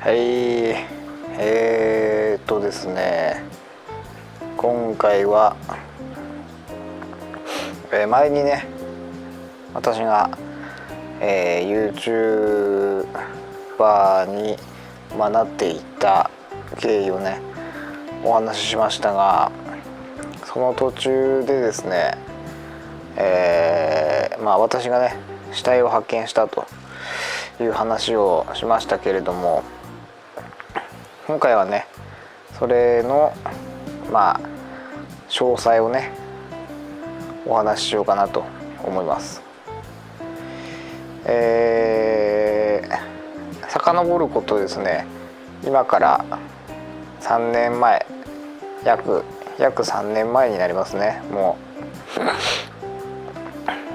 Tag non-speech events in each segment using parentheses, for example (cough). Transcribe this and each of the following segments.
はい。えー、っとですね。今回は、えー前にね私が、えー、YouTuber に、まあ、なっていった経緯をねお話ししましたがその途中でですね、えーまあ、私がね死体を発見したという話をしましたけれども今回はねそれのまあ詳細をねお話ししようかなと思います。えー、遡ることですね今から3年前約約3年前になりますねもう、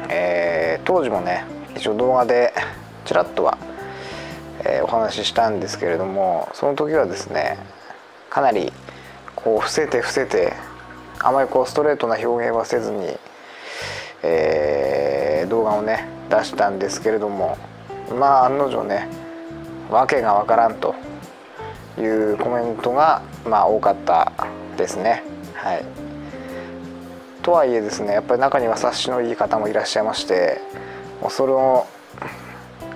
えー当時もね一応動画でちらっとは、えお話ししたんですけれどもその時はですねかなりこう伏せて伏せてあまりこうストレートな表現はせずに、えー動画をね出したんですけれどもまあ案の定ね訳がわからんというコメントがまあ多かったですね。はい。とはいえですねやっぱり中には察しのいい方もいらっしゃいましてもうそれを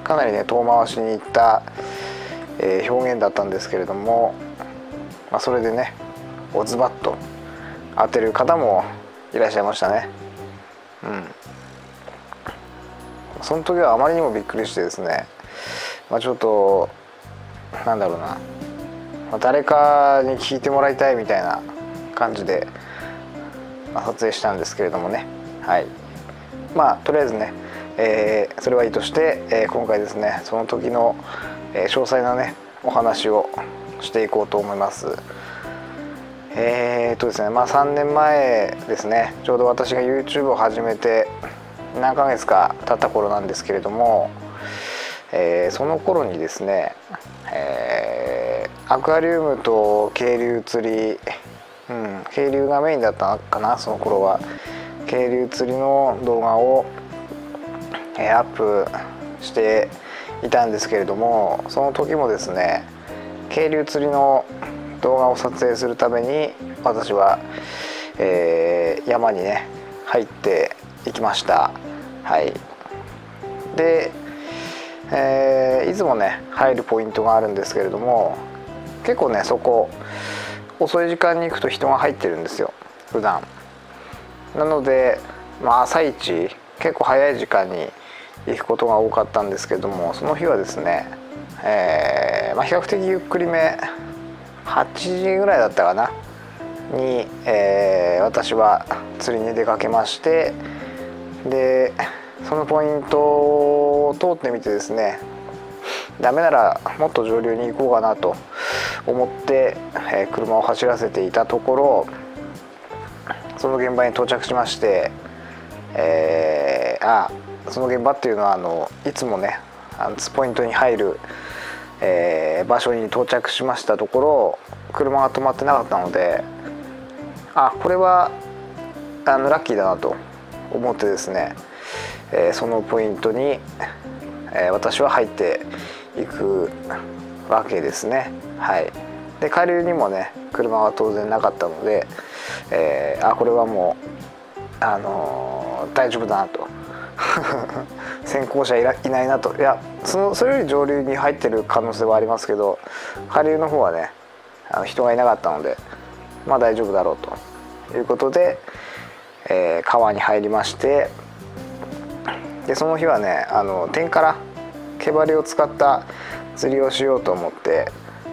かなりね遠回しにいった、えー表現だったんですけれども、まあ、それでねおズバッと当てる方もいらっしゃいましたね。うん。その時はあまりにもびっくりしてですね、まあ、ちょっとなんだろうな、まあ誰かに聞いてもらいたいみたいな感じで、まあ撮影したんですけれどもね。はい。まあとりあえずね、えーそれはいいとして、えー今回ですねその時の、え詳細なねお話をしていこうと思います。えーっとですねまあ3年前ですねちょうど私が YouTube を始めて何ヶ月か経った頃なんですけれども、えーその頃にですね、えーアクアリウムと渓流釣り、うん、渓流がメインだったかなその頃は。渓流釣りの動画を、えアップしていたんですけれどもその時もですね渓流釣りの動画を撮影するために私は、えー山にね入っていきました。はい。で、えーいつもね入るポイントがあるんですけれども結構ねそこ遅い時間に行くと人が入ってるんですよ普段。なので、まあ、朝一結構早い時間に行くことが多かったんですけどもその日はですね、えーまあ、比較的ゆっくりめ8時ぐらいだったかなに、えー私は釣りに出かけましてでそのポイントを通ってみてですねダメならもっと上流に行こうかなと思って、えー車を走らせていたところその現場に到着しまして、えーあその現場っていうのはあのいつもねあのツポイントに入る、えー場所に到着しましたところ車が止まってなかったのであこれはあのラッキーだなと思ってですね、えーそのポイントに、えー私は入っていくわけですね。はい、で下流にもね車は当然なかったので、えーあこれはもう、あのー大丈夫だなと (laughs) 先行者いらいないなと。いやそのそれより上流に入ってる可能性はありますけど下流の方はねあの人がいなかったのでまあ大丈夫だろうと。いうことで、えー川に入りましてでその日はねあの天から毛針を使った釣りをしようと思って、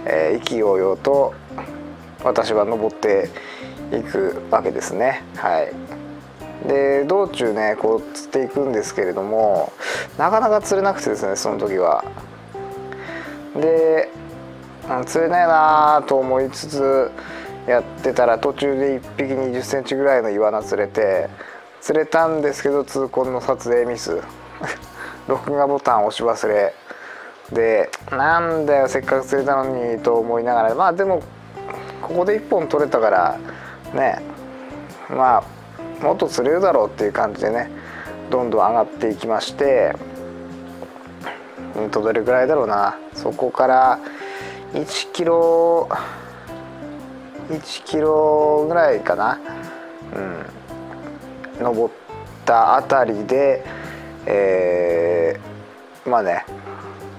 えー意気揚々と私は登っていくわけですね。はい。で道中ねこう釣っていくんですけれどもなかなか釣れなくてですねその時は。で釣れないなと思いつつやってたら途中で1匹2 0センチぐらいのイワナ釣れて釣れたんですけど痛恨の撮影ミス。(laughs) 録画ボタン押し忘れ。でなんだよせっかく釣れたのにと思いながらまあでもここで1本取れたからねまあもっと釣れるだろうっていう感じでねどんどん上がっていきましてうんとどれぐらいだろうな。そこから1キロ1キロぐらいかな、うん、登ったあたりで、えー、まあね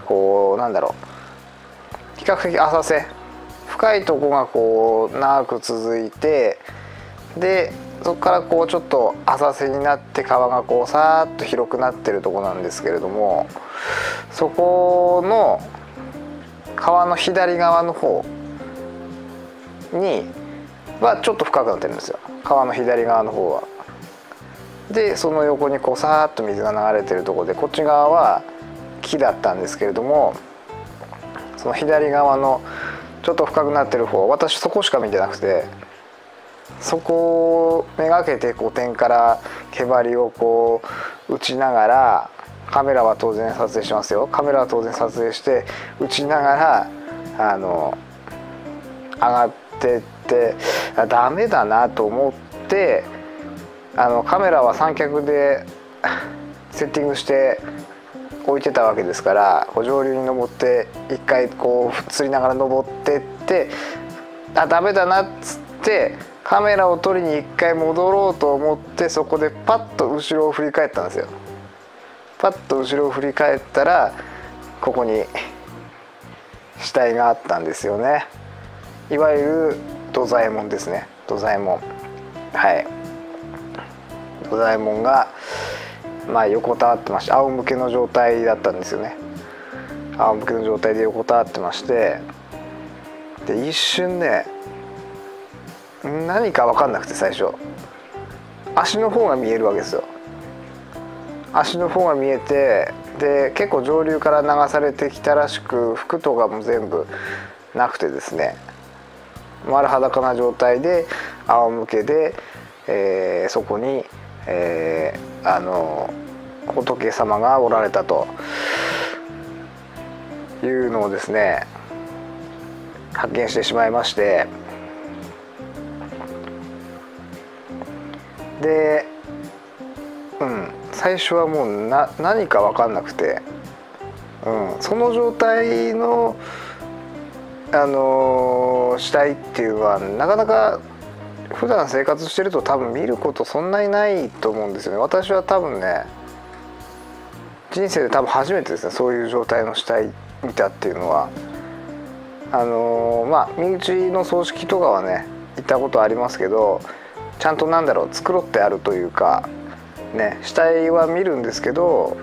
こうなんだろう。比較的浅瀬。深いとこがこう長く続いてでそこからこうちょっと浅瀬になって川がこうさーっと広くなってるとこなんですけれどもそこの川の左側の方にはちょっと深くなってるんですよ川の左側の方は。でその横にこうさーっと水が流れてるとこでこっち側は木だったんですけれどもその左側のちょっと深くなってる方私そこしか見てなくてそこをめがけてこう点から毛針をこう打ちながらカメラは当然撮影しますよ。カメラは当然撮影して打ちながらあの上がってってダメだなと思ってあのカメラは三脚で (laughs) セッティングして置いてたわけですから上流に登って一回こう釣りながら登ってってあダメだなっつってカメラを撮りに一回戻ろうと思ってそこでパッと後ろを振り返ったんですよ。パッと後ろを振り返ったらここに死体があったんですよね。いわゆる土左衛門ですね土左衛門はい土左衛門がまあ横たわってまして仰向けの状態だったんですよね仰向けの状態で横たわってましてで一瞬ね何か分かんなくて最初。足の方が見えるわけですよ。足の方が見えてで結構上流から流されてきたらしく服とかも全部なくてですね。丸裸な状態で仰向けで、えー、そこに、えー、あの仏様がおられたと。いうのをですね発見してしまいまして。でうん最初はもうな何か分かんなくて、うん、その状態のあの、死体っていうのはなかなか普段生活してると多分見ることそんなにないと思うんですよね。私は多分ね人生で多分初めてですねそういう状態の死体見たっていうのは。あのー、まあ身内の葬式とかはね行ったことありますけどちゃんとなんだろう繕ってあるというかね死体は見るんですけど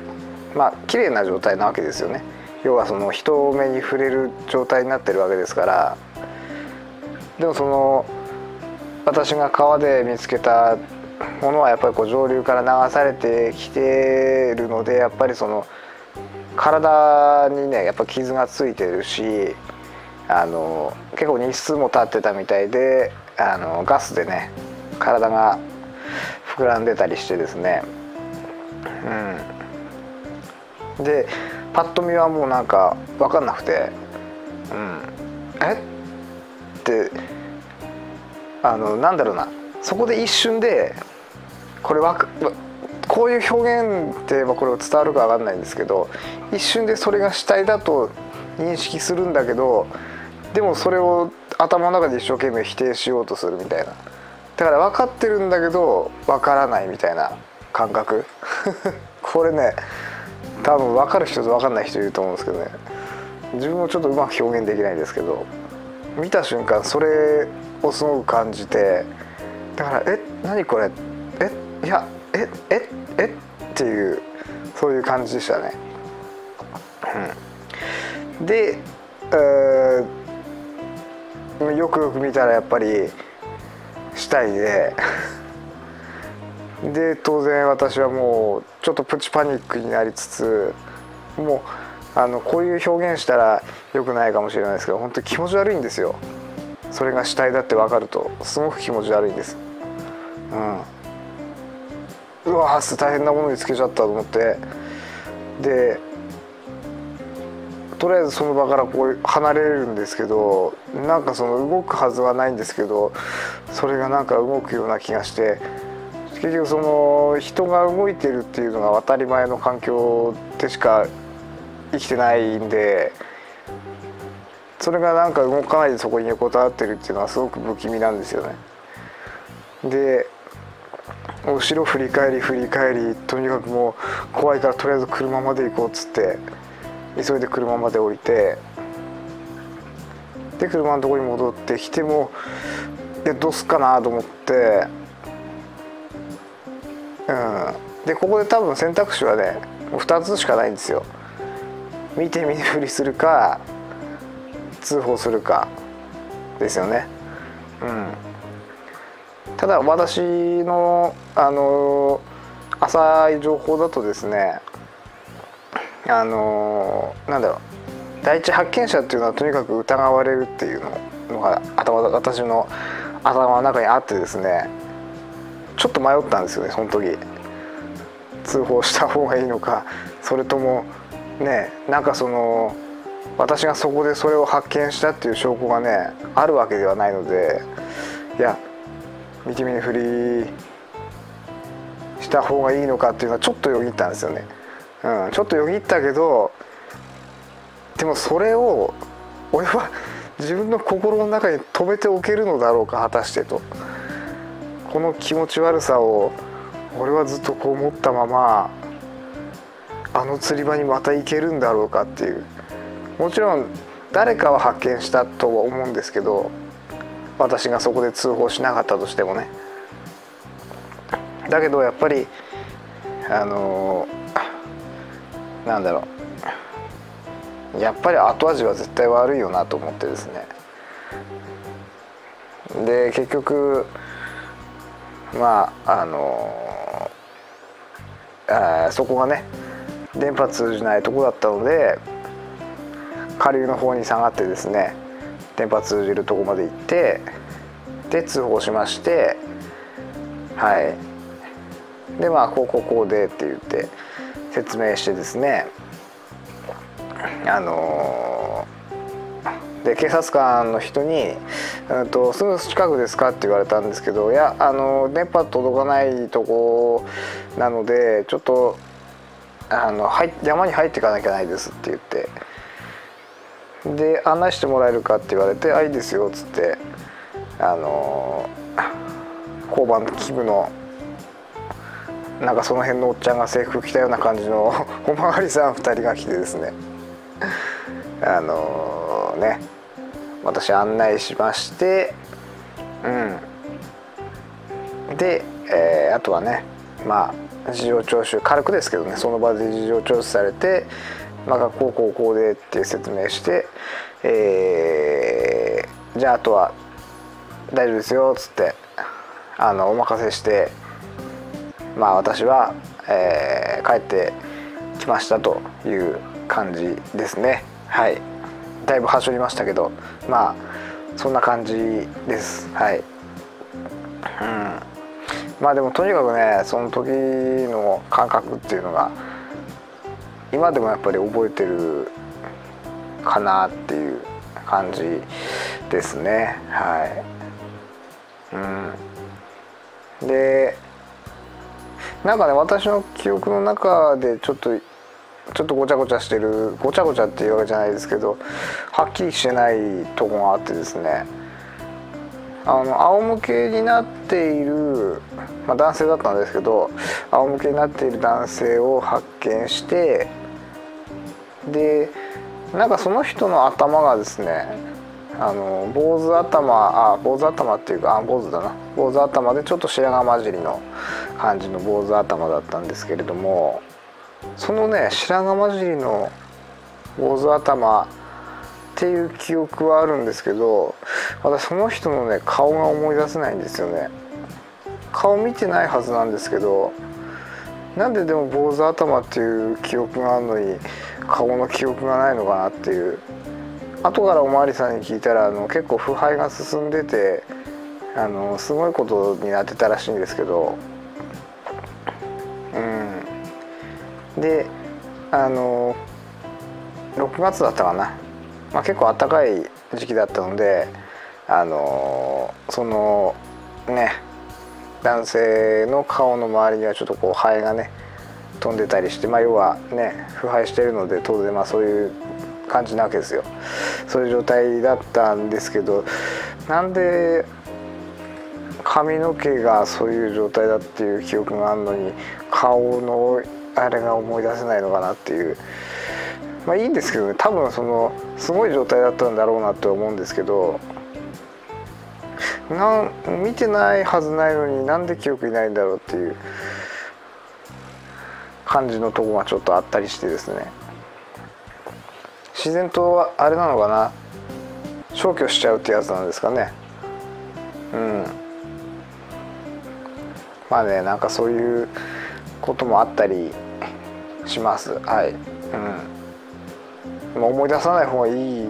まあ綺麗な状態なわけですよね。要はその人目に触れる状態になってるわけですから。でもその私が川で見つけたものはやっぱりこう上流から流されてきてるのでやっぱりその体にねやっぱ傷がついてるしあの結構日数も経ってたみたいであのガスでね体が膨らんでたりしてですね。うん。でパッと見はもうなんか分かんなくて「うん。え？っ?」ってあのなんだろうな。そこで一瞬でこれわこういう表現って言えばこれを伝わるか分かんないんですけど一瞬でそれが死体だと認識するんだけどでもそれを頭の中で一生懸命否定しようとするみたいな。だから分かってるんだけど分からないみたいな感覚。(laughs) これね多分分かる人と分かんない人いると思うんですけどね。自分もちょっとうまく表現できないんですけど見た瞬間それをすごく感じてだから「え何これ？えいやえええっていうそういう感じでしたね。で、えー、よくよく見たらやっぱり死体で。で当然私はもうちょっとプチパニックになりつつもうあのこういう表現したらよくないかもしれないですけど本当に気持ち悪いんですよ。それが死体だって分かるとすごく気持ち悪いんです。うん。うわー大変なものにつけちゃったと思って。でとりあえずその場からこう離れるんですけどなんかその動くはずはないんですけどそれがなんか動くような気がして結局その人が動いてるっていうのが当たり前の環境でしか生きてないんでそれがなんか動かないでそこに横たわってるっていうのはすごく不気味なんですよね。で後ろ振り返り振り返りとにかくもう怖いからとりあえず車まで行こうっつって急いで車まで降りてで車のとこに戻ってきてもいやどうすっかなと思ってうん。でここで多分選択肢はね2つしかないんですよ。見て見ぬふりするか通報するかですよね。うん。ただ私のあの浅い情報だとですねあのなんだろう。第一発見者っていうのはとにかく疑われるっていうのが頭私の頭の中にあってですね。ちょっと迷ったんですよねその時。通報した方がいいのかそれともねなんかその私がそこでそれを発見したっていう証拠がねあるわけではないのでいや見て見ぬふりした方がいいのかっていうのはちょっとよぎったんですよね。うん、ちょっとよぎったけどでもそれを俺は自分の心の中に止めておけるのだろうか果たしてと。この気持ち悪さを俺はずっとこう思ったままあの釣り場にまた行けるんだろうかっていう。もちろん誰かは発見したとは思うんですけど私がそこで通報しなかったとしてもね。だけどやっぱりあのなんだろう。やっぱり後味は絶対悪いよなと思ってですね。で結局まああのあそこがね電波通じないとこだったので下流の方に下がってですね電波通じるとこまで行ってで通報しましてはい。でまあこうこうこうでって言って説明してですねあのー、で警察官の人に「うんとすぐ近くですか?」って言われたんですけどいやあの電波届かないとこなのでちょっとあの山に入っていかなきゃないですって言ってで案内してもらえるか？って言われて「あいいですよ」っつってあの交番勤務のなんかその辺のおっちゃんが制服着たような感じの (laughs) おまわりさん2人が来てですね。あのね。私案内しましてうん。で、えー、あとはねまあ事情聴取軽くですけどねその場で事情聴取されてまあ、こうこうこうでって説明して、えー、じゃああとは大丈夫ですよっつってあのお任せしてまあ私は、えー、帰ってきましたという感じですね。はい。だいぶはしょりましたけどまあそんな感じです。はい。うん。まあでもとにかくねその時の感覚っていうのが今でもやっぱり覚えてるかなっていう感じですね。はい。うん。でなんかね私の記憶の中でちょっとちょっとごちゃごちゃしてるごちゃごちゃっていうわけじゃないですけどはっきりしてないとこがあってですね。あの仰向けになっている、まあ、男性だったんですけど仰向けになっている男性を発見してでなんかその人の頭がですねあの坊主頭あ坊主頭っていうかあ坊主だな。坊主頭でちょっと白髪混じりの感じの坊主頭だったんですけれどもそのね白髪混じりの坊主頭っていう記憶はあるんですけど私その人のね顔が思い出せないんですよね。顔見てないはずなんですけどなんででも坊主頭っていう記憶があるのに顔の記憶がないのかなっていう。後からおまわりさんに聞いたらあの結構腐敗が進んでてあのすごいことになってたらしいんですけど。うん。であの6月だったかな、まあ、結構暖かい時期だったのであのそのね男性の顔の周りにはちょっとこうハエがね飛んでたりして、まあ、要はね腐敗してるので当然まあそういう感じなわけですよ。そういう状態だったんですけどなんで髪の毛がそういう状態だっていう記憶があるのに顔のあれが思い出せないのかなっていう。まあいいんですけどね。多分そのすごい状態だったんだろうなって思うんですけどなん見てないはずないのになんで記憶にないんだろうっていう感じのとこがちょっとあったりしてですね。自然とあれなのかな？消去しちゃうってやつなんですかね？うん。まあねなんかそういうこともあったりします。はい。うん。思い出さない方がいい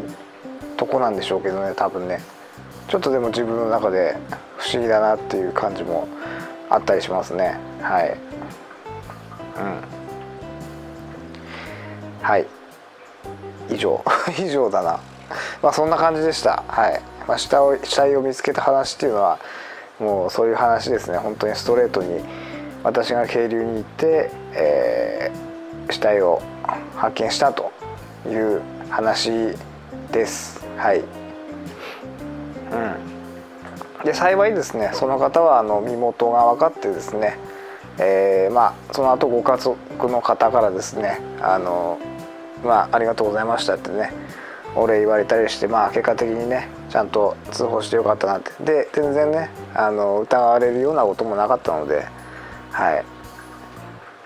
とこなんでしょうけどね多分ね。ちょっとでも自分の中で不思議だなっていう感じもあったりしますね。はい。うん。はい。以上。(laughs) 以上だな。まあそんな感じでした。はい、まあ、死体を死体を見つけた話っていうのはもうそういう話ですね。本当にストレートに私が渓流に行って、えー、死体を発見したという話です。はい、うん、で幸いですねその方はあの身元が分かってですね、えー、まあその後ご家族の方からですねあのまあありがとうございましたってねお礼言われたりしてまあ結果的にねちゃんと通報してよかったなって。で全然ねあの疑われるようなこともなかったのではい。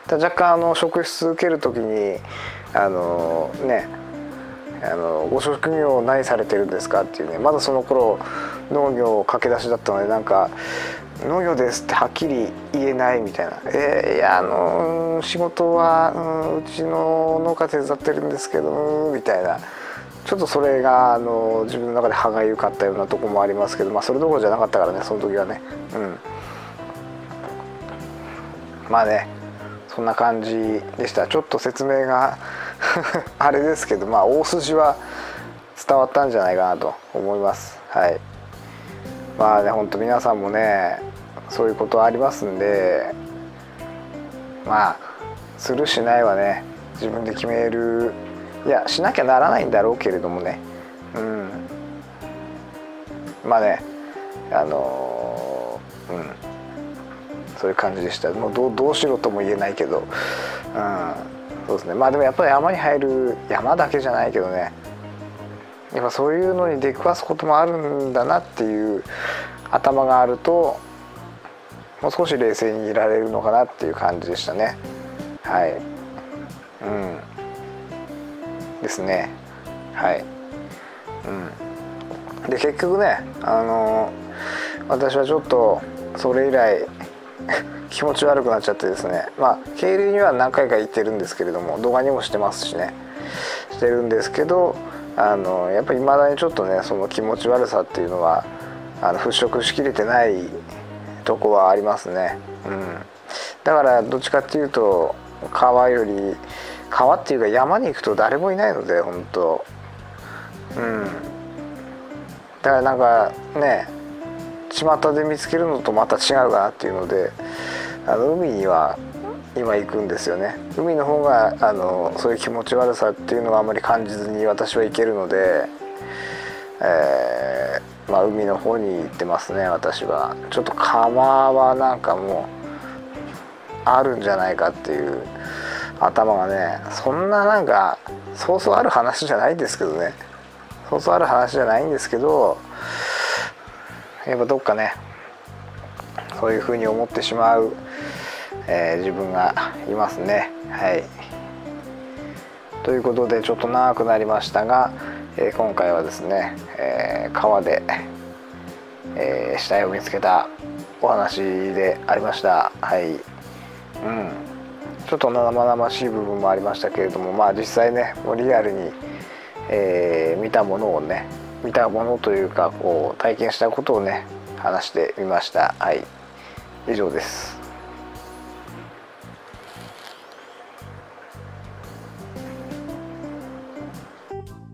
若干あの職質受ける時にあのねあのご職業何されてるんですかっていうねまだその頃農業駆け出しだったのでなんか農業ですってはっきり言えないみたいな「えー、いやあの仕事は、うん、うちの農家手伝ってるんですけどみたいな。ちょっとそれがあの自分の中で歯がゆかったようなとこもありますけどまあそれどころじゃなかったからねその時はね。うん。まあねそんな感じでした。ちょっと説明が (laughs) あれですけどまあ大筋は伝わったんじゃないかなと思います。はい。まあねほんと皆さんもねそういうことありますんでまあするしないはね。自分で決める。いやしなきゃならないんだろうけれどもね。うん。まあねあのうん。そういう感じでした。もうどうどうしろとも言えないけど、うん、そうですね。まあでもやっぱり山に入る山だけじゃないけどね。やっぱそういうのに出くわすこともあるんだなっていう頭があるともう少し冷静にいられるのかなっていう感じでしたね。はい。うん。ですね。はい。うん。で結局ねあの私はちょっとそれ以来気持ち悪くなっちゃってですね。まあ渓流には何回か行ってるんですけれども動画にもしてますしね。してるんですけどあのやっぱり未だにちょっとねその気持ち悪さっていうのはあの払拭しきれてないとこはありますね、うん、だからどっちかっていうと川より川っていうか山に行くと誰もいないので本当。うん。だからなんかね巷で見つけるのとまた違うかなっていうのであの海には今行くんですよね。海の方があのそういう気持ち悪さっていうのはあまり感じずに私は行けるので、えー、まあ、海の方に行ってますね私は。ちょっと川はなんかもうあるんじゃないかっていう頭がねそんななんかそうそうある話じゃないんですけどね。そうそうある話じゃないんですけどやっぱどっかねそういうふうに思ってしまうえー、自分がいますね。はいということでちょっと長くなりましたが、えー、今回はですね、えー、川で、え死体を見つけたお話でありました。はい、うん、ちょっと生々しい部分もありましたけれどもまあ実際ねもうリアルに、え見たものをね見たものというかこう体験したことをね話してみました。はい以上です。